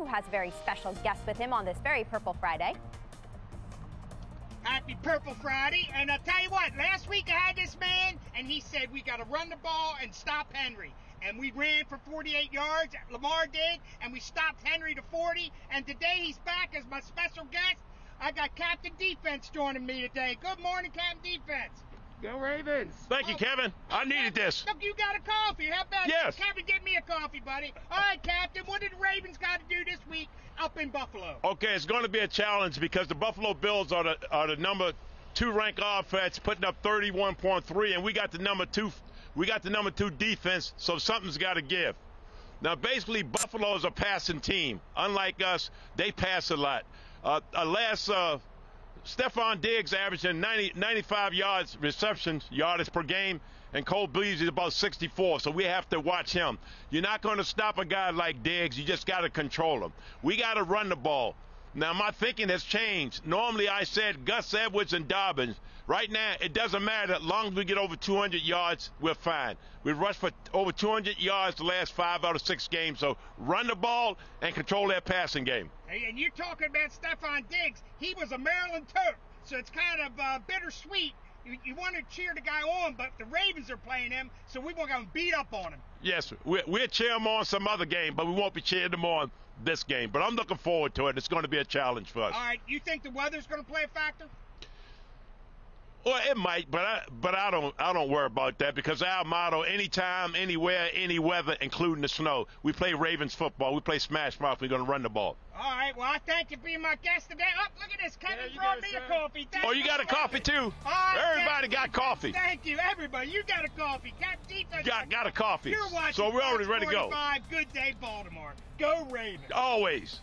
who has a very special guest with him on this very Purple Friday. Happy Purple Friday. And I'll tell you what, last week I had this man, and he said we got to run the ball and stop Henry. And we ran for 48 yards, Lamar did, and we stopped Henry to 40. And today he's back as my special guest. I got Captain Dee-Fense joining me today. Good morning, Captain Dee-Fense. Go Ravens! Thank you, Kevin. I needed this. Look, you got a coffee. How about Yes. Kevin, get me a coffee, buddy. All right, Captain, what did the Ravens got to do this week up in Buffalo? Okay, it's going to be a challenge because the Buffalo Bills are the are the number two ranked offense, putting up 31.3, and we got the number two we got the number two defense, so something's got to give. Now, basically, Buffalo is a passing team. Unlike us, they pass a lot. Uh, uh, last uh, Stefon Diggs averaging 90, 95 yards receptions yardage per game, and Cole Beasley is about 64. So we have to watch him. You're not going to stop a guy like Diggs. You just got to control him. We got to run the ball. Now my thinking has changed. Normally I said Gus Edwards and Dobbins. Right now it doesn't matter. As long as we get over 200 yards, we're fine. We've rushed for over 200 yards the last five out of six games. So run the ball and control that passing game. Hey, And you're talking about Stefon Diggs. He was a Maryland Terp, so it's kind of uh, bittersweet. You, you want to cheer the guy on, but the Ravens are playing him, so we want to beat up on him. Yes, we, we'll cheer them on some other game, but we won't be cheering them on this game. But I'm looking forward to it. It's going to be a challenge for us. All right, you think the weather's going to play a factor? Well, it might, but I, but I don't I don't worry about that because our motto: anytime, anywhere, any weather, including the snow. We play Ravens football. We play smash mouth. We're going to run the ball. All right, well, I thank you for being my guest today. Oh, look at this. Kevin Yeah, you brought got me it, a coffee. Thank Oh, you got a coffee much. too? All right, Everybody Captain got Defense, coffee. Thank you, everybody. You got a coffee. Captain Dee-Fense. Got got a coffee. You're watching So we're already ready to go. 45. Good day, Baltimore. Go Ravens. Always.